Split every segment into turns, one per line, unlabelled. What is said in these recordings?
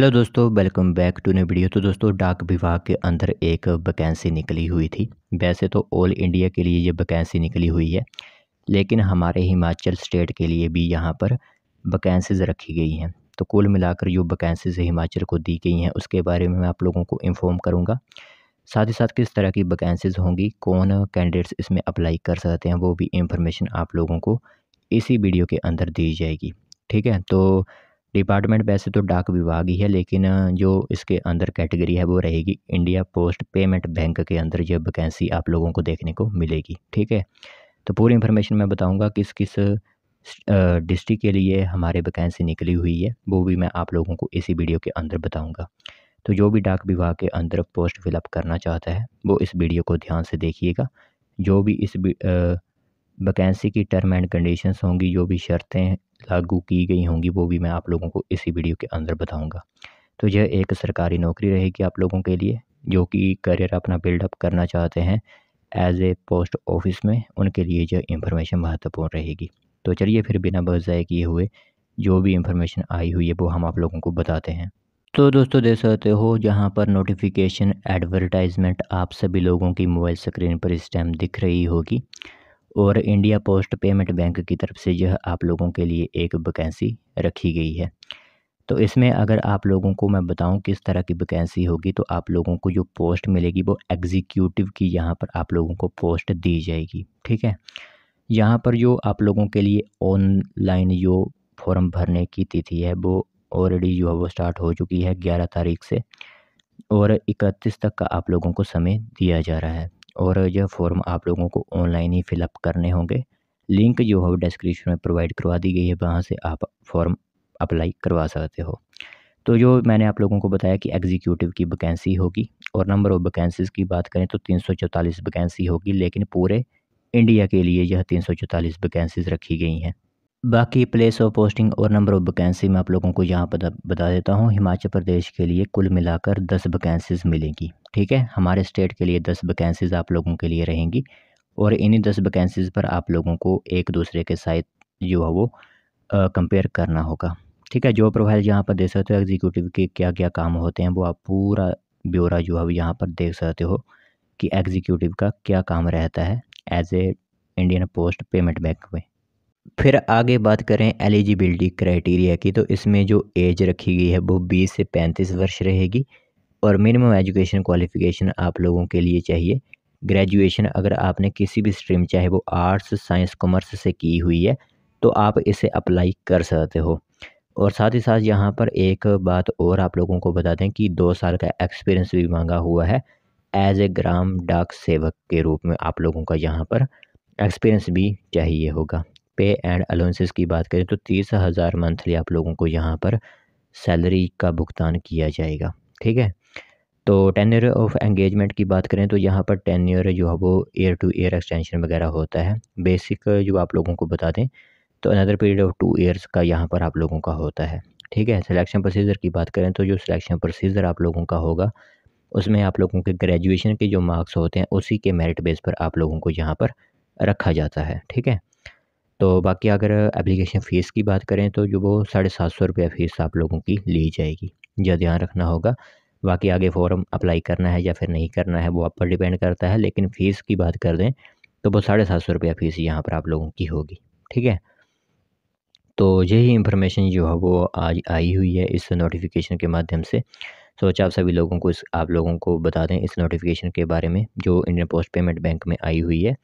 Hello दोस्तों welcome back to new video तो दोस्तों, डाक विभाग के अंदर एक वैकेंसी निकली हुई थी। वैसे तो ऑल इंडिया के लिए ये वैकेंसी निकली हुई है, लेकिन हमारे हिमाचल स्टेट के लिए भी यहाँ पर वैकेंसीज़ रखी गई हैं। तो कुल मिलाकर जो वैकेंसीज हिमाचल को दी गई हैं, उसके बारे में मैं आप लोगों को इन्फॉर्म करूँगा। साथ ही साथ किस तरह की वैकेंसीज़ होंगी, कौन कैंडिडेट्स इसमें अप्लाई कर सकते हैं, वो भी इंफॉर्मेशन आप लोगों को इसी वीडियो के अंदर दी जाएगी। ठीक है तो डिपार्टमेंट वैसे तो डाक विभाग ही है, लेकिन जो इसके अंदर कैटेगरी है वो रहेगी इंडिया पोस्ट पेमेंट बैंक के अंदर जो वैकेंसी आप लोगों को देखने को मिलेगी, ठीक है? तो पूरी इन्फॉर्मेशन मैं बताऊँगा किस किस डिस्ट्रिक्ट के लिए हमारे वैकेंसी निकली हुई है, वो भी मैं आप लोगों को इसी वीडियो के अंदर बताऊँगा। तो जो भी डाक विभाग के अंदर पोस्ट फिलअप करना चाहता है, वो इस वीडियो को ध्यान से देखिएगा, जो भी इस वैकेंसी की टर्म एंड कंडीशंस होंगी, जो भी शर्तें लागू की गई होंगी, वो भी मैं आप लोगों को इसी वीडियो के अंदर बताऊँगा। तो यह एक सरकारी नौकरी रहेगी आप लोगों के लिए, जो कि करियर अपना बिल्डअप करना चाहते हैं एज ए पोस्ट ऑफ़िस में, उनके लिए यह इंफॉर्मेशन महत्वपूर्ण रहेगी। तो चलिए फिर बिना बजाय किए हुए, जो भी इंफॉर्मेशन आई हुई है, वो हम आप लोगों को बताते हैं। तो दोस्तों, देख सकते हो, जहाँ पर नोटिफिकेशन एडवर्टाइजमेंट आप सभी लोगों की मोबाइल स्क्रीन पर इस टाइम दिख रही होगी। और इंडिया पोस्ट पेमेंट बैंक की तरफ़ से यह आप लोगों के लिए एक वैकेंसी रखी गई है। तो इसमें अगर आप लोगों को मैं बताऊँ किस तरह की वैकेंसी होगी तो आप लोगों को जो पोस्ट मिलेगी वो एग्जीक्यूटिव की यहाँ पर आप लोगों को पोस्ट दी जाएगी, ठीक है? यहाँ पर जो आप लोगों के लिए ऑनलाइन जो फॉर्म भरने की तिथि है, वो ऑलरेडी जो है वो स्टार्ट हो चुकी है ग्यारह तारीख से और इकतीस तक का आप लोगों को समय दिया जा रहा है। और यह फॉर्म आप लोगों को ऑनलाइन ही फिलअप करने होंगे। लिंक जो है डिस्क्रिप्शन में प्रोवाइड करवा दी गई है, वहाँ से आप फॉर्म अप्लाई करवा सकते हो। तो जो मैंने आप लोगों को बताया कि एग्जीक्यूटिव की वैकेंसी होगी और नंबर ऑफ़ वैकेंसीज़ की बात करें तो तीन सौ वैकेंसी होगी, लेकिन पूरे इंडिया के लिए यह तीन सौ वैकेंसीज़ रखी गई हैं। बाकी प्लेस ऑफ़ पोस्टिंग और नंबर ऑफ़ वैकेंसी मैं आप लोगों को यहाँ पर बता देता हूँ। हिमाचल प्रदेश के लिए कुल मिलाकर दस वैकेंसीज़ मिलेंगी, ठीक है? हमारे स्टेट के लिए दस वैकेंसीज़ आप लोगों के लिए रहेंगी और इन्हीं दस वैकेंसीज़ पर आप लोगों को एक दूसरे के साथ जो है वो कंपेयर करना होगा, ठीक है? जो प्रोफ़ाइल यहाँ पर देख सकते हो एग्जीक्यूटिव के क्या क्या काम होते हैं वो आप पूरा ब्यौरा जो है यहाँ पर देख सकते हो कि एग्जीक्यूटिव का क्या काम रहता है as a Indian post payment bank में। फिर आगे बात करें एलिजिबिलिटी क्राइटेरिया की तो इसमें जो एज रखी गई है वो 20 से 35 वर्ष रहेगी और मिनिमम एजुकेशन क्वालिफ़िकेशन आप लोगों के लिए चाहिए। ग्रेजुएशन अगर आपने किसी भी स्ट्रीम, चाहे वो आर्ट्स, साइंस, कॉमर्स से की हुई है तो आप इसे अप्लाई कर सकते हो। और साथ ही साथ यहाँ पर एक बात और आप लोगों को बता दें कि दो साल का एक्सपीरियंस भी मांगा हुआ है एज ए ग्राम डाक सेवक के रूप में आप लोगों का यहाँ पर एक्सपीरियंस भी चाहिए होगा। पे एंड अलाउंसेस की बात करें तो तीस हज़ार मंथली आप लोगों को यहाँ पर सैलरी का भुगतान किया जाएगा, ठीक है? तो टेन्यूर ऑफ़ एंगेजमेंट की बात करें तो यहाँ पर टेन्यूर जो है वो ईयर टू ईयर एक्सटेंशन वगैरह होता है। बेसिक जो आप लोगों को बता दें तो another period of two years का यहाँ पर आप लोगों का होता है, ठीक है? सिलेक्शन प्रोसीजर की बात करें तो जो सिलेक्शन प्रोसीजर आप लोगों का होगा, उसमें आप लोगों के ग्रेजुएशन के जो मार्क्स होते हैं उसी के मेरिट बेस पर आप लोगों को यहाँ पर रखा जाता है, ठीक है? तो बाकी अगर एप्लीकेशन फ़ीस की बात करें तो जो वो साढ़े सात सौ रुपये फ़ीस आप लोगों की ली जाएगी। यह ध्यान रखना होगा। बाकी आगे फॉर्म अप्लाई करना है या फिर नहीं करना है, वो आप पर डिपेंड करता है, लेकिन फ़ीस की बात कर दें तो वो साढ़े सात सौ रुपया फ़ीस यहाँ पर आप लोगों की होगी। ठीक है? तो यही इंफॉर्मेशन जो है, वो आज आई हुई है इस नोटिफिकेशन के माध्यम से। सोचा आप सभी लोगों को इस, आप लोगों को बता दें इस नोटिफिकेशन के बारे में, जो इंडियन पोस्ट पेमेंट बैंक में आई हुई है।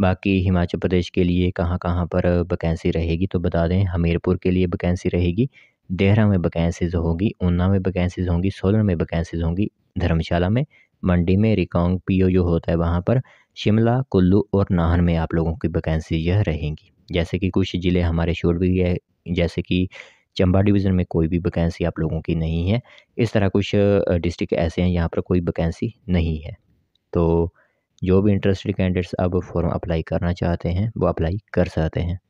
बाकी हिमाचल प्रदेश के लिए कहाँ कहाँ पर वैकेंसी रहेगी तो बता दें, हमीरपुर के लिए वैकेंसी रहेगी, देहरा में वैकेंसीज़ होगी, ऊना में वैकेंसीज़ होंगी, सोलन में वैकेंसीज़ होंगी, धर्मशाला में, मंडी में, रिकांग पीओ जो होता है वहाँ पर, शिमला, कुल्लू और नाहन में आप लोगों की वैकेंसी यह रहेंगी। जैसे कि कुछ ज़िले हमारे शोर भी है जैसे कि चंबा डिवीज़न में कोई भी वैकेंसी आप लोगों की नहीं है, इस तरह कुछ डिस्ट्रिक्ट ऐसे हैं यहाँ पर कोई वैकेंसी नहीं है। तो जो भी इंटरेस्टेड कैंडिडेट्स अब फॉर्म अप्लाई करना चाहते हैं, वो अप्लाई कर सकते हैं।